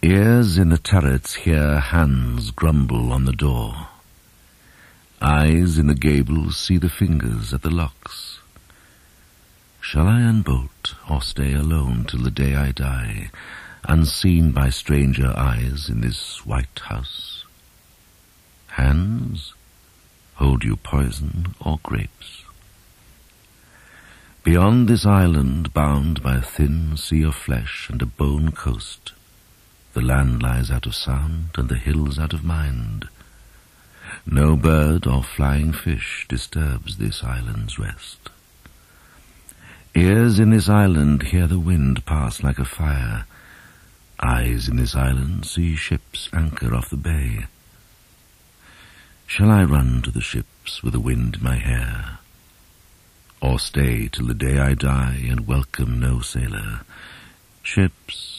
Ears in the turrets hear hands grumble on the door. Eyes in the gables see the fingers at the locks. Shall I unbolt or stay alone till the day I die, unseen by stranger eyes in this white house? Hands, hold you poison or grapes? Beyond this island, bound by a thin sea of flesh and a bone coast, the land lies out of sound and the hills out of mind. No bird or flying fish disturbs this island's rest. Ears in this island hear the wind pass like a fire. Eyes in this island see ships anchor off the bay. Shall I run to the ships with the wind in my hair? Or stay till the day I die and welcome no sailor? Ships,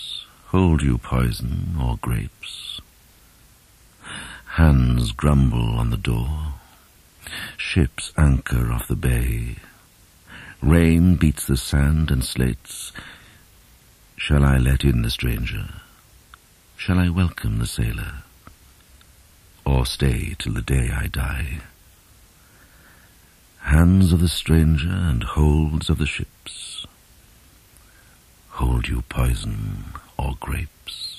hold you poison or grapes? Hands grumble on the door. Ships anchor off the bay. Rain beats the sand and slates. Shall I let in the stranger? Shall I welcome the sailor? Or stay till the day I die? Hands of the stranger and holds of the ships. Hold you poison or grapes?